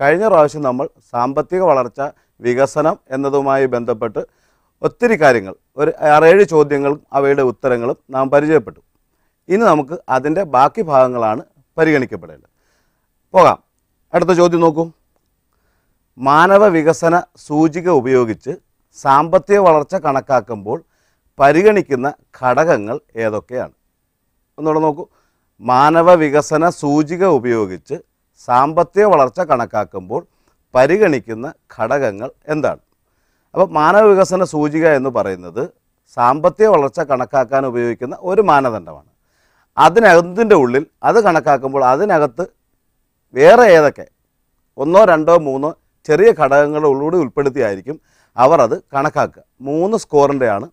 കഴിഞ്ഞ പ്രാവശ്യം നമ്മൾ സാമ്പത്തിക വളർച്ച വികസനം എന്നതുമായി ബന്ധപ്പെട്ട് ഒത്തിരി കാര്യങ്ങൾ ഒരു ആറേഴ് ചോദ്യങ്ങളും അവയുടെ ഉത്തരങ്ങളും നാം പരിചയപ്പെട്ടു. ഇനി നമുക്ക് അതിന്റെ ബാക്കി ഭാഗങ്ങളാണ് പരിഗണിക്കപ്പെടേണ്ടത്. പോകാം. അടുത്ത ചോദ്യം നോക്കൂ. മാനവ വികസന സൂചിക ഉപയോഗിച്ച് സാമ്പത്തിക വളർച്ച കണക്കാക്കുമ്പോൾ പരിഗണിക്കുന്ന ഘടകങ്ങൾ ഏതൊക്കെയാണ്? ഒന്നുകൂടെ നോക്കൂ. മാനവ വികസന സൂചിക ഉപയോഗിച്ച് സാമ്പത്തിക വളർച്ച കണക്കാക്കുമ്പോൾ പരിഗണിക്കുന്ന ഘടകങ്ങൾ എന്താണ്? അപ്പോൾ മാനവ വികസന സൂചിക എന്ന് പറയുന്നത് സാമ്പത്തിക വളർച്ച കണക്കാക്കാൻ ഉപയോഗിക്കുന്ന ഒരു മാനദണ്ഡമാണ്. അതിനകത്തിന്റെ ഉള്ളിൽ അത് കണക്കാക്കുമ്പോൾ അതിനകത്ത് വേറെ ഏതൊക്കെ? ഒന്നോ രണ്ടോ മൂന്നോ ചെറിയ ഘടകങ്ങളുടെ ഉള്ളിലൂടെ ഉൾപ്പെടുത്തിയായിരിക്കും അവർ അത് കണക്കാക്കുക. മൂന്ന് സ്കോറിന്റെയാണ്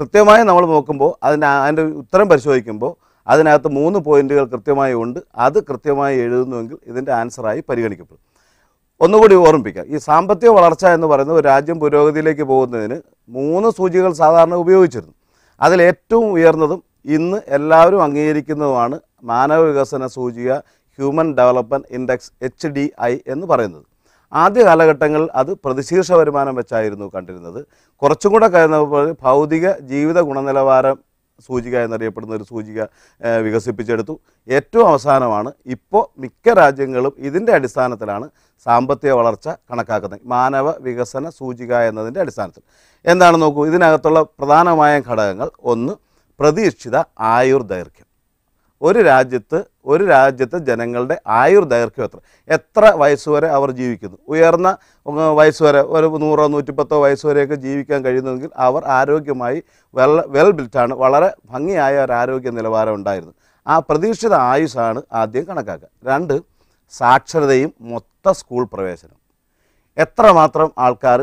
കൃത്യമായി നമ്മൾ നോക്കുമ്പോൾ അതിന് അതിന്റെ ഉത്തരം പരിശോധിക്കുമ്പോൾ അതിനകത്ത് മൂന്ന് പോയിന്റുകൾ കൃത്യമായി ഉണ്ട്. അത് കൃത്യമായി എഴുതുന്നുവെങ്കിൽ ഇതിന്റെ ആൻസറായി പരിഗണിക്കപ്പെടും. ഒന്നുകൂടി ഓർമ്മിപ്പിക്കാം ഈ സാമ്പത്തിക വളർച്ച എന്ന് പറയുന്നത് ഒരു രാജ്യം പുരോഗതിയിലേക്ക് പോകുന്നതിന് മൂന്ന് സൂചികൾ സാധാരണ ഉപയോഗിച്ചിരുന്നു. അതിലേറ്റവും ഉയർന്നതും ഇന്ന് എല്ലാവരും അംഗീകരിക്കുന്നതുമാണ് മാനവ വികസന സൂചിക human development index H D I എന്ന് പറയുന്നത്. ആദ്യ കാലഘട്ടങ്ങളിൽ അത് പ്രതിശീർഷ വരുമാനം വെച്ചായിരുന്നു കണ്ടിരുന്നത്. കുറച്ചും കൂടെ കഴിഞ്ഞപ്പോൾ ഭൗതിക ജീവിത ഗുണനിലവാരം സൂചിക എന്നറിയപ്പെടുന്ന ഒരു സൂചിക വികസിപ്പിച്ചെടുത്തു. ഏറ്റവും അവസാനമാണ് ഇപ്പോൾ മിക്ക രാജ്യങ്ങളും ഇതിന്റെ അടിസ്ഥാനത്തിലാണ് സാമ്പത്തിക വളർച്ച കണക്കാക്കുന്നത്. മാനവ വികസന സൂചിക എന്നതിന്റെ അടിസ്ഥാനത്തിൽ. എന്താണ് നോക്കൂ ഇതിനകത്തുള്ള പ്രധാനമായ ഘടകങ്ങൾ ഒന്ന് പ്രതീക്ഷിത ആയുർദൈർഘ്യം. ഒരു രാജ്യത്ത് ഒരു രാജ്യത്തെ ജനങ്ങളുടെ ആയുർ ദൈർഘ്യം എത്ര? എത്ര വയസ്സ് വരെ അവർ ജീവിക്കുന്നു? ഉയർന്ന വയസ്സ് വരെ ഒരു നൂറോ നൂറ്റിപ്പത്തോ വയസ്സ് വരെയൊക്കെ ജീവിക്കാൻ കഴിയുന്നതെങ്കിൽ അവർ ആരോഗ്യമായി വെൽ വെൽ ബിൽറ്റാണ് വളരെ ഭംഗിയായ ഒരു ആരോഗ്യ നിലവാരം ഉണ്ടായിരുന്നു. ആ പ്രതീക്ഷിത ആയുസ്സാണ് ആദ്യം കണക്കാക്കുക. രണ്ട് സാക്ഷരതയും മൊത്ത സ്കൂൾ പ്രവേശനം എത്രമാത്രം ആൾക്കാർ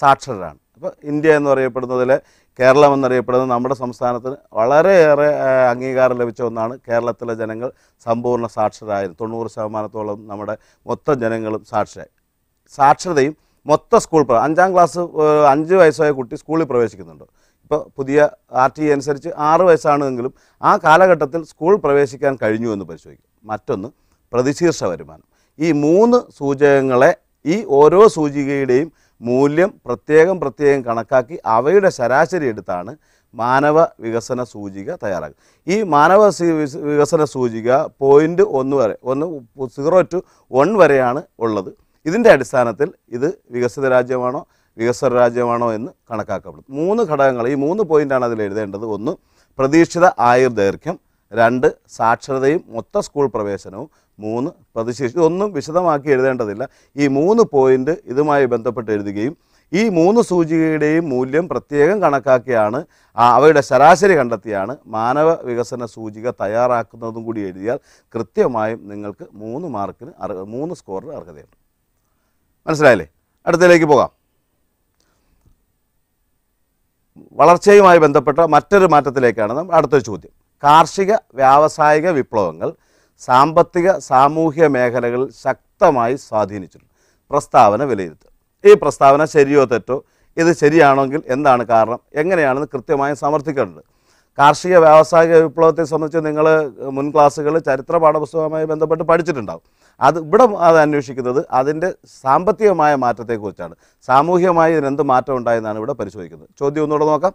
സാക്ഷരരാണ്? അപ്പോൾ ഇന്ത്യ എന്ന് പറയപ്പെടുന്നതിലെ കേരളം എന്നറിയപ്പെടുന്നത് നമ്മുടെ സംസ്ഥാനത്തിന് വളരെയേറെ അംഗീകാരം ലഭിച്ച ഒന്നാണ് കേരളത്തിലെ ജനങ്ങൾ സമ്പൂർണ സാക്ഷരരായിരുന്നു തൊണ്ണൂറ് ശതമാനത്തോളം നമ്മുടെ മൊത്തം ജനങ്ങളും സാക്ഷരായി. സാക്ഷരതയും മൊത്ത സ്കൂൾ അഞ്ചാം ക്ലാസ് അഞ്ച് വയസ്സായ കുട്ടി സ്കൂളിൽ പ്രവേശിക്കുന്നുണ്ട്. ഇപ്പോൾ പുതിയ ആർ ടി അനുസരിച്ച് ആറ് വയസ്സാണെങ്കിലും ആ കാലഘട്ടത്തിൽ സ്കൂൾ പ്രവേശിക്കാൻ കഴിഞ്ഞു എന്ന് പരിശോധിക്കും. മറ്റൊന്ന് പ്രതിശീർഷ വരുമാനം. ഈ മൂന്ന് സൂചകങ്ങളെ ഈ ഓരോ സൂചികയുടെയും മൂല്യം പ്രത്യേകം പ്രത്യേകം കണക്കാക്കി അവയുടെ ശരാശരി എടുത്താണ് മാനവ വികസന സൂചിക തയ്യാറാക്കുക. ഈ മാനവ വികസന സൂചിക പോയിന്റ് ഒന്ന് വരെ ഒന്ന് സീറോ ടു വൺ വരെയാണ് ഉള്ളത്. ഇതിന്റെ അടിസ്ഥാനത്തിൽ ഇത് വികസിത രാജ്യമാണോ വികസന രാജ്യമാണോ എന്ന് കണക്കാക്കപ്പെടും മൂന്ന് ഘടകങ്ങൾ ഈ മൂന്ന് പോയിന്റാണ് അതിൽ എഴുതേണ്ടത്. ഒന്ന് പ്രതീക്ഷിത ആയുർദൈർഘ്യം. രണ്ട് സാക്ഷരതയും മൊത്ത സ്കൂൾ പ്രവേശനവും. മൂന്ന് പ്രതിശേഷി. ഇതൊന്നും വിശദമാക്കി എഴുതേണ്ടതില്ല. ഈ മൂന്ന് പോയിന്റ് ഇതുമായി ബന്ധപ്പെട്ട് എഴുതുകയും ഈ മൂന്ന് സൂചികയുടെയും മൂല്യം പ്രത്യേകം കണക്കാക്കിയാണ് അവയുടെ ശരാശരി കണ്ടെത്തിയാണ് മാനവ വികസന സൂചിക തയ്യാറാക്കുന്നതും കൂടി എഴുതിയാൽ കൃത്യമായും നിങ്ങൾക്ക് മൂന്ന് മാർക്കിന് അർഹ മൂന്ന് സ്കോറിന് അർഹതയുണ്ട്. മനസ്സിലായില്ലേ? അടുത്തതിലേക്ക് പോകാം. വളർച്ചയുമായി ബന്ധപ്പെട്ട മറ്റൊരു മാറ്റത്തിലേക്കാണ് നമ്മൾ അടുത്തൊരു ചോദ്യം. കാർഷിക വ്യാവസായിക വിപ്ലവങ്ങൾ സാമ്പത്തിക സാമൂഹ്യ മേഖലകളിൽ ശക്തമായി സ്വാധീനിച്ചിട്ടുണ്ട്. പ്രസ്താവന വിലയിരുത്തുക ഈ പ്രസ്താവന ശരിയോ തെറ്റോ? ഇത് ശരിയാണെങ്കിൽ എന്താണ് കാരണം? എങ്ങനെയാണെന്ന് കൃത്യമായി സമർത്ഥിക്കേണ്ടത് കാർഷിക വ്യാവസായിക വിപ്ലവത്തെ സംബന്ധിച്ച് നിങ്ങൾ മുൻ ക്ലാസ്സുകൾ ചരിത്ര പാഠപുസ്തകവുമായി ബന്ധപ്പെട്ട് പഠിച്ചിട്ടുണ്ടാകും അത് ഇവിടെ അത് അന്വേഷിക്കുന്നത് അതിന്റെ സാമ്പത്തികമായ മാറ്റത്തെക്കുറിച്ചാണ്. സാമൂഹികമായി ഇതിനെന്ത് മാറ്റം ഉണ്ടായെന്നാണ് ഇവിടെ പരിശോധിക്കുന്നത്. ചോദ്യം ഒന്നുകൂടെ നോക്കാം.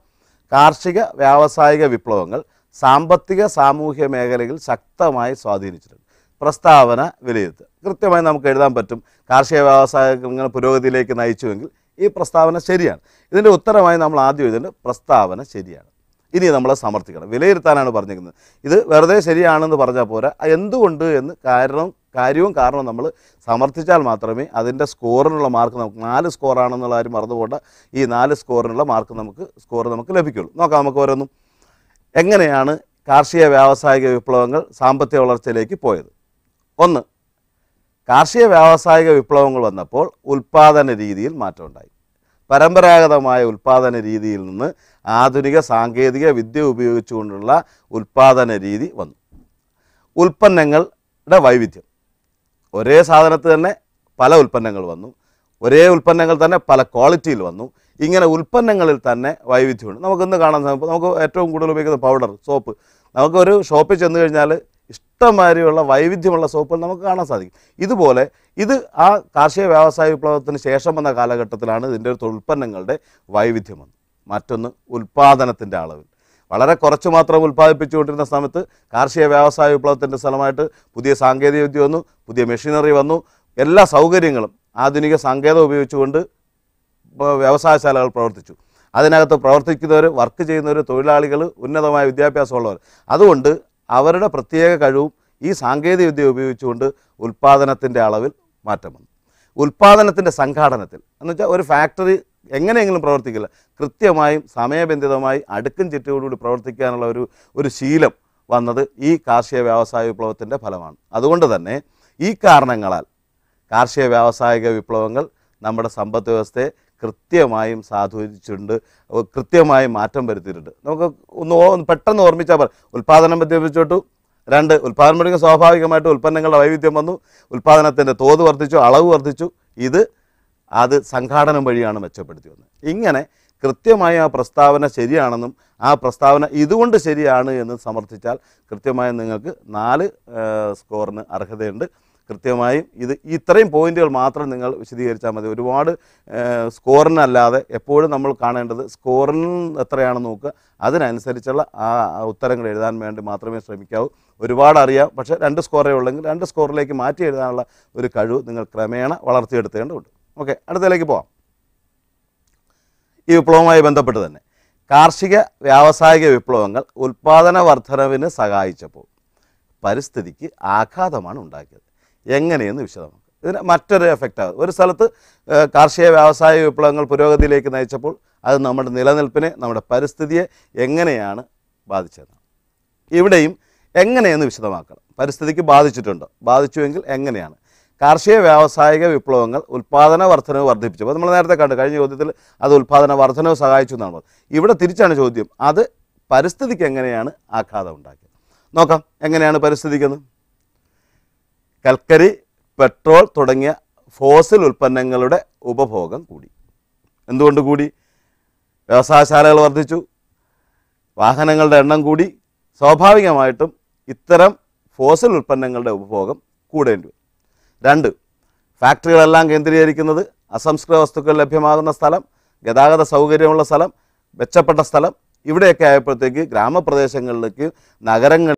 കാർഷിക വ്യാവസായിക വിപ്ലവങ്ങൾ സാമ്പത്തിക സാമൂഹ്യ മേഖലയിൽ ശക്തമായി സ്വാധീനിച്ചിട്ടുണ്ട്. പ്രസ്താവന വിലയിരുത്തുക കൃത്യമായി നമുക്ക് എഴുതാൻ പറ്റും. കാർഷിക വ്യവസായങ്ങൾ പുരോഗതിയിലേക്ക് നയിച്ചുവെങ്കിൽ ഈ പ്രസ്താവന ശരിയാണ്. ഇതിന്റെ ഉത്തരമായി നമ്മൾ ആദ്യം എഴുതേണ്ടത് പ്രസ്താവന ശരിയാണ്. ഇനി നമ്മൾ സമർത്ഥിക്കണം. വിലയിരുത്താനാണ് പറഞ്ഞിരിക്കുന്നത്. ഇത് വെറുതെ ശരിയാണെന്ന് പറഞ്ഞാൽ പോരാ. എന്തുകൊണ്ട് എന്ന് കാരണം കാര്യവും കാരണവും നമ്മൾ സമർത്ഥിച്ചാൽ മാത്രമേ അതിന്റെ സ്കോറിനുള്ള മാർക്ക് നമുക്ക് നാല് സ്കോറാണെന്നുള്ള കാര്യം മറന്നുപോകേണ്ട. ഈ നാല് സ്കോറിനുള്ള മാർക്ക് നമുക്ക് സ്കോർ നമുക്ക് ലഭിക്കുള്ളൂ. നോക്കാം നമുക്ക് ഓരോന്നും. എങ്ങനെയാണ് കാർഷിക വ്യാവസായിക വിപ്ലവങ്ങൾ സാമ്പത്തിക വളർച്ചയിലേക്ക് പോയത്? ഒന്ന് കാർഷിക വ്യാവസായിക വിപ്ലവങ്ങൾ വന്നപ്പോൾ ഉൽപ്പാദന രീതിയിൽ മാറ്റമുണ്ടായി. പരമ്പരാഗതമായ ഉൽപ്പാദന രീതിയിൽ നിന്ന് ആധുനിക സാങ്കേതിക വിദ്യ ഉപയോഗിച്ചുകൊണ്ടുള്ള ഉൽപ്പാദന രീതി വന്നു. ഉൽപ്പന്നങ്ങളുടെ വൈവിധ്യം. ഒരേ സാധനത്തിൽ തന്നെ പല ഉൽപ്പന്നങ്ങൾ വന്നു. ഒരേ ഉൽപ്പന്നങ്ങൾ തന്നെ പല ക്വാളിറ്റിയിൽ വന്നു. ഇങ്ങനെ ഉൽപ്പന്നങ്ങളിൽ തന്നെ വൈവിധ്യമുണ്ട്. നമുക്കിന്ന് കാണാൻ സാധിക്കും നമുക്ക് ഏറ്റവും കൂടുതൽ ഉപയോഗിക്കുന്നത് പൗഡർ സോപ്പ് നമുക്കൊരു ഷോപ്പിൽ ചെന്ന് കഴിഞ്ഞാൽ ഇഷ്ടംമാതിരിയുള്ള വൈവിധ്യമുള്ള സോപ്പുകൾ നമുക്ക് കാണാൻ സാധിക്കും. ഇതുപോലെ ഇത് ആ കാർഷിക വ്യവസായ വിപ്ലവത്തിന് ശേഷം വന്ന കാലഘട്ടത്തിലാണ് ഇതിന്റെ ഒരു ഉൽപ്പന്നങ്ങളുടെ വൈവിധ്യം വന്നത്. മറ്റൊന്ന് ഉൽപ്പാദനത്തിന്റെ അളവിൽ. വളരെ കുറച്ച് മാത്രം ഉൽപ്പാദിപ്പിച്ചുകൊണ്ടിരുന്ന സമയത്ത് കാർഷിക വ്യവസായ വിപ്ലവത്തിന്റെ സ്ഥലമായിട്ട് പുതിയ സാങ്കേതികവിദ്യ വന്നു പുതിയ മെഷീനറി വന്നു. എല്ലാ സൗകര്യങ്ങളും ആധുനിക സങ്കേതം ഉപയോഗിച്ചുകൊണ്ട് വ്യവസായശാലകൾ പ്രവർത്തിച്ചു. അതിനകത്ത് പ്രവർത്തിക്കുന്നവർ വർക്ക് ചെയ്യുന്നവർ തൊഴിലാളികൾ ഉന്നതമായ വിദ്യാഭ്യാസമുള്ളവർ അതുകൊണ്ട് അവരുടെ പ്രത്യേക കഴിവും ഈ സാങ്കേതിക വിദ്യ ഉപയോഗിച്ചുകൊണ്ട് ഉൽപ്പാദനത്തിന്റെ അളവിൽ മാറ്റം വന്നു. ഉൽപ്പാദനത്തിന്റെ സംഘാടനത്തിൽ. എന്ന് വെച്ചാൽ ഒരു ഫാക്ടറി എങ്ങനെയെങ്കിലും പ്രവർത്തിക്കില്ല. കൃത്യമായും സമയബന്ധിതമായി അടുക്കും ചിട്ടയോടുകൂടി പ്രവർത്തിക്കാനുള്ള ഒരു ഒരു ശീലം വന്നത് ഈ കാർഷിക വ്യവസായ വിപ്ലവത്തിന്റെ ഫലമാണ്. അതുകൊണ്ട് തന്നെ ഈ കാരണങ്ങളാൽ കാർഷിക വ്യാവസായിക വിപ്ലവങ്ങൾ നമ്മുടെ സമ്പദ് വ്യവസ്ഥയെ കൃത്യമായും സാധൂരിച്ചിട്ടുണ്ട് കൃത്യമായും മാറ്റം വരുത്തിയിട്ടുണ്ട്. നമുക്ക് ഒന്ന് പെട്ടെന്ന് ഓർമ്മിച്ചാൽ പറ ഉൽപ്പാദനം വർദ്ധിപ്പിച്ചിട്ടു രണ്ട് ഉൽപ്പാദനം പഠിക്കുക സ്വാഭാവികമായിട്ട് ഉൽപ്പന്നങ്ങളുടെ വൈവിധ്യം വന്നു. ഉൽപ്പാദനത്തിന്റെ തോത് വർദ്ധിച്ചു അളവ് വർദ്ധിച്ചു. ഇത് അത് സംഘാടനം വഴിയാണ് മെച്ചപ്പെടുത്തി വന്നത്. ഇങ്ങനെ കൃത്യമായി ആ പ്രസ്താവന ശരിയാണെന്നും ആ പ്രസ്താവന ഇതുകൊണ്ട് ശരിയാണ് എന്ന് സമർത്ഥിച്ചാൽ കൃത്യമായി നിങ്ങൾക്ക് നാല് സ്കോറിന് അർഹതയുണ്ട്. കൃത്യമായും ഇത് ഇത്രയും പോയിന്റുകൾ മാത്രം നിങ്ങൾ വിശദീകരിച്ചാൽ മതി. ഒരുപാട് സ്കോറിനല്ലാതെ എപ്പോഴും നമ്മൾ കാണേണ്ടത് സ്കോറിന് എത്രയാണെന്ന് നോക്കുക. അതിനനുസരിച്ചുള്ള ആ ഉത്തരങ്ങൾ എഴുതാൻ വേണ്ടി മാത്രമേ ശ്രമിക്കാവൂ. ഒരുപാട് അറിയാം. പക്ഷേ രണ്ട് സ്കോറേ ഉള്ളെങ്കിൽ രണ്ട് സ്കോറിലേക്ക് മാറ്റി എഴുതാനുള്ള ഒരു കഴിവ് നിങ്ങൾ ക്രമേണ വളർത്തിയെടുത്തേണ്ടതുണ്ട്. ഓക്കെ അടുത്തതിലേക്ക് പോവാം. ഈ വിപ്ലവവുമായി ബന്ധപ്പെട്ട് തന്നെ. കാർഷിക വ്യാവസായിക വിപ്ലവങ്ങൾ ഉൽപാദന വർധനവിന് സഹായിച്ചപ്പോൾ പരിസ്ഥിതിക്ക് ആഘാതമാണ് ഉണ്ടാക്കിയത്. എങ്ങനെയെന്ന് വിശദമാക്കാം. ഇതിന് മറ്റൊരു എഫക്റ്റ് ആകും. ഒരു സ്ഥലത്ത് കാർഷിക വ്യവസായ വിപ്ലവങ്ങൾ പുരോഗതിയിലേക്ക് നയിച്ചപ്പോൾ അത് നമ്മുടെ നിലനിൽപ്പിനെ നമ്മുടെ പരിസ്ഥിതിയെ എങ്ങനെയാണ് ബാധിച്ചത്? ഇവിടെയും എങ്ങനെയെന്ന് വിശദമാക്കണം. പരിസ്ഥിതിക്ക് ബാധിച്ചിട്ടുണ്ട്. ബാധിച്ചുവെങ്കിൽ എങ്ങനെയാണ്? കാർഷിക വ്യാവസായിക വിപ്ലവങ്ങൾ ഉൽപ്പാദന വർധനവ് വർദ്ധിപ്പിച്ചു. നമ്മൾ നേരത്തെ കണ്ടു കഴിഞ്ഞ ചോദ്യത്തിൽ അത് ഉൽപ്പാദന വർധനവ് സഹായിച്ചു എന്നാണ് ഇവിടെ തിരിച്ചാണ് ചോദ്യം. അത് പരിസ്ഥിതിക്ക് എങ്ങനെയാണ് ആഘാതം ഉണ്ടാക്കിയത്? നോക്കാം എങ്ങനെയാണ് പരിസ്ഥിതിക്കെന്ന് കൽക്കരി പെട്രോൾ തുടങ്ങിയ ഫോസിൽ ഉൽപ്പന്നങ്ങളുടെ ഉപഭോഗം കൂടി. എന്തുകൊണ്ട് കൂടി? വ്യവസായശാലകൾ വർദ്ധിച്ചു. വാഹനങ്ങളുടെ എണ്ണം കൂടി. സ്വാഭാവികമായിട്ടും ഇത്തരം ഫോസിൽ ഉൽപ്പന്നങ്ങളുടെ ഉപഭോഗം കൂടേണ്ടി വരും. രണ്ട് ഫാക്ടറികളെല്ലാം കേന്ദ്രീകരിക്കുന്നത് അസംസ്കൃത വസ്തുക്കൾ ലഭ്യമാകുന്ന സ്ഥലം ഗതാഗത സൗകര്യമുള്ള സ്ഥലം മെച്ചപ്പെട്ട സ്ഥലം. ഇവിടെയൊക്കെ ആയപ്പോഴത്തേക്ക് ഗ്രാമപ്രദേശങ്ങളിലേക്ക് നഗരങ്ങൾ